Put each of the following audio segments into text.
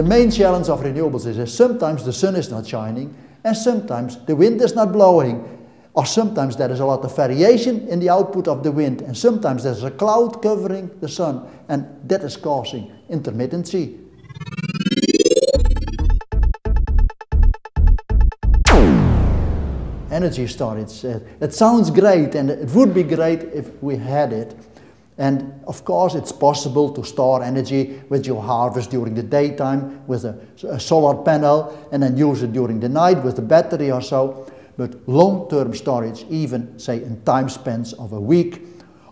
the main challenge of renewables is that sometimes the sun is not shining and sometimes the wind is not blowing or sometimes there is a lot of variation in the output of the wind and sometimes there's a cloud covering the sun and that is causing intermittency. Energy storage, uh, it sounds great and it would be great if we had it. And of course, it's possible to store energy with your harvest during the daytime with a, a, solar panel and then use it during the night with a battery or so. But long-term storage, even say in time spans of a week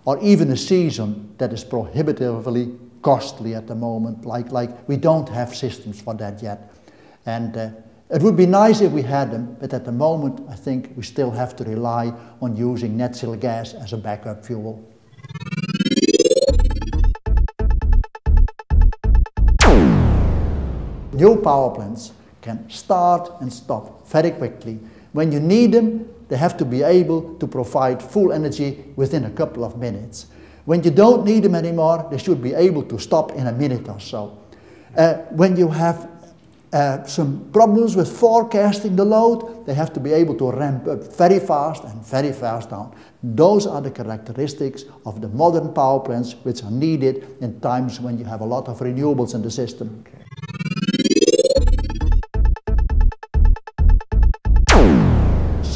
or even a season, that is prohibitively costly at the moment. Like, like we don't have systems for that yet. And uh, it would be nice if we had them, but at the moment I think we still have to rely on using natural gas as a backup fuel. New power plants can start and stop very quickly. When you need them, they have to be able to provide full energy within a couple of minutes. When you don't need them anymore, they should be able to stop in a minute or so. Uh, when you have uh, some problems with forecasting the load, they have to be able to ramp up very fast and very fast down. Those are the characteristics of the modern power plants which are needed in times when you have a lot of renewables in the system. Okay.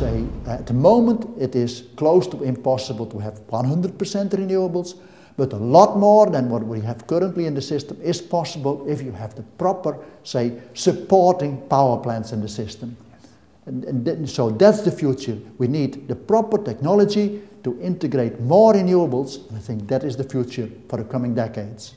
Say, at the moment it is close to impossible to have 100% renewables, but a lot more than what we have currently in the system is possible if you have the proper, say, supporting power plants in the system. And, and so that's the future. We need the proper technology to integrate more renewables, and I think that is the future for the coming decades.